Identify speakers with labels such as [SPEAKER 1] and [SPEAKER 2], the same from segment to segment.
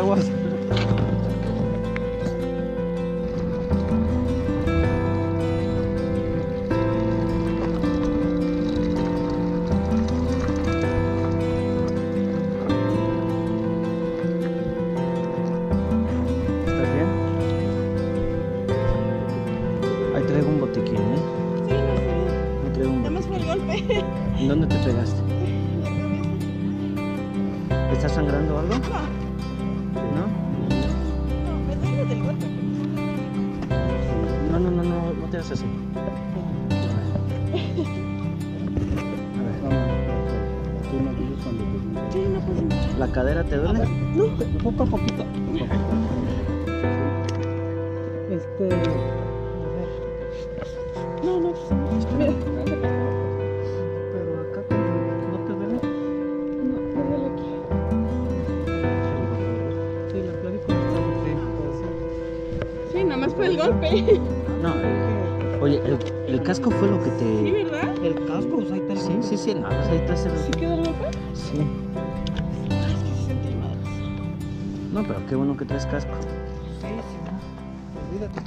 [SPEAKER 1] aguas. ¿eh?
[SPEAKER 2] Sí, no sé.
[SPEAKER 1] Ahí traigo un
[SPEAKER 2] Nada más fue el
[SPEAKER 1] botiquín.
[SPEAKER 2] golpe.
[SPEAKER 1] ¿En dónde te pegaste? ¿Estás sangrando algo?
[SPEAKER 2] ¿No?
[SPEAKER 1] No.
[SPEAKER 2] No,
[SPEAKER 1] no, no, no, no te hagas así. A ver,
[SPEAKER 2] Sí, no.
[SPEAKER 1] ¿La cadera te duele?
[SPEAKER 2] No,
[SPEAKER 3] Poco a poquito. Este.
[SPEAKER 2] El golpe.
[SPEAKER 1] No. Oye, el, el casco fue lo que
[SPEAKER 2] Sí,
[SPEAKER 1] te...
[SPEAKER 2] ¿verdad?
[SPEAKER 3] El casco, pues ahí está el
[SPEAKER 1] Sí, sí, sí, no, pues ahí está.
[SPEAKER 2] ¿Sí quedó el golpe?
[SPEAKER 1] Sí.
[SPEAKER 2] Ay, es que sí sentí mal.
[SPEAKER 1] No, pero qué bueno que traes casco.
[SPEAKER 3] Sí, sí, no. Olvídate.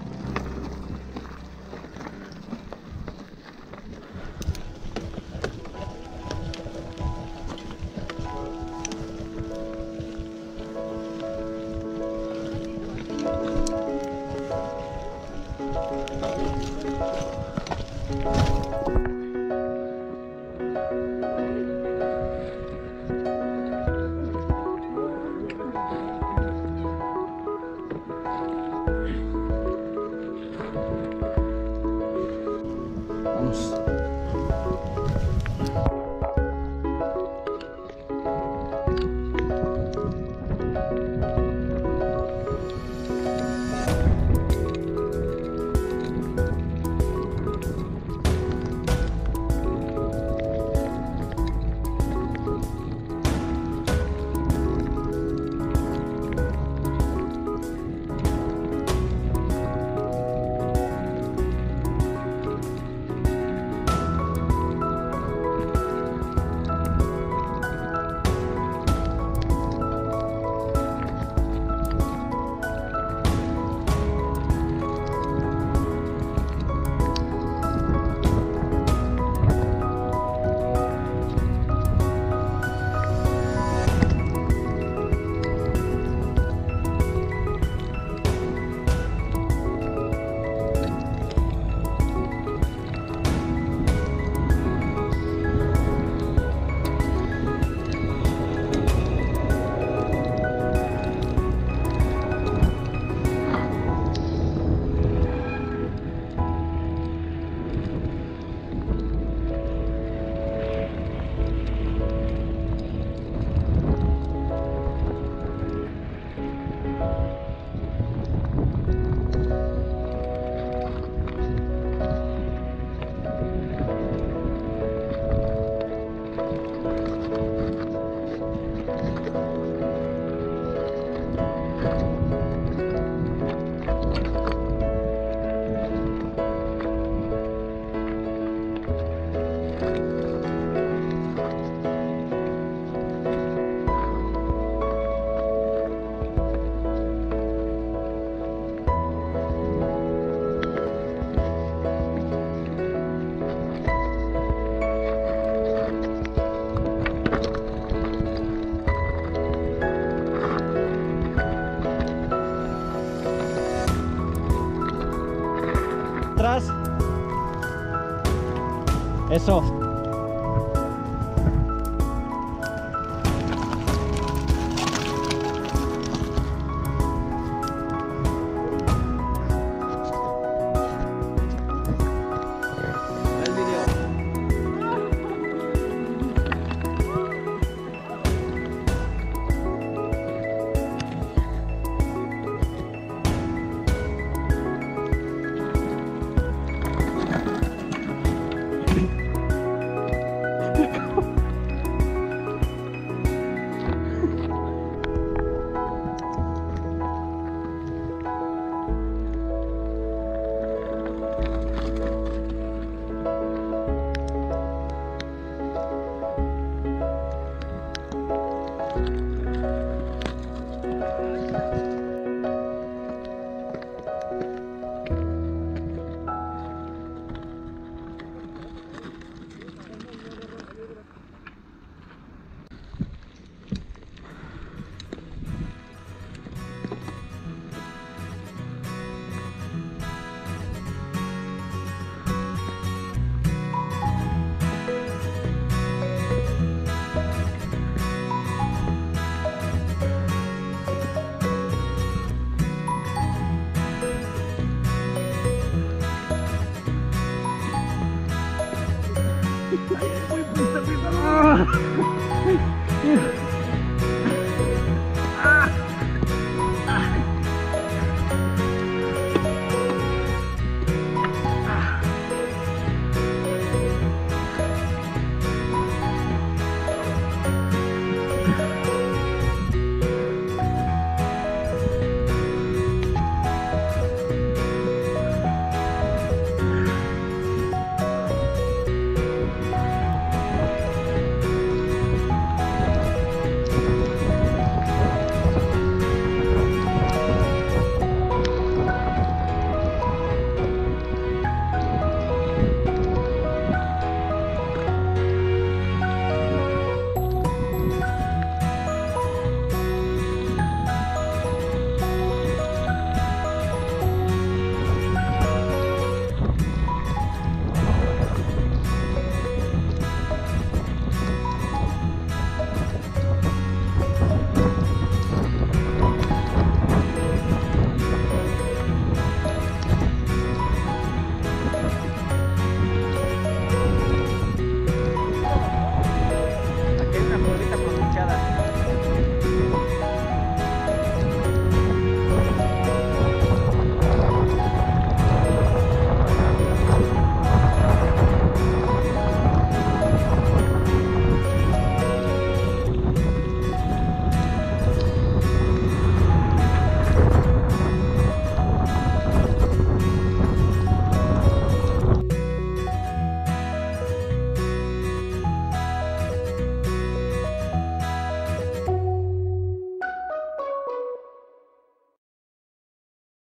[SPEAKER 1] Eso.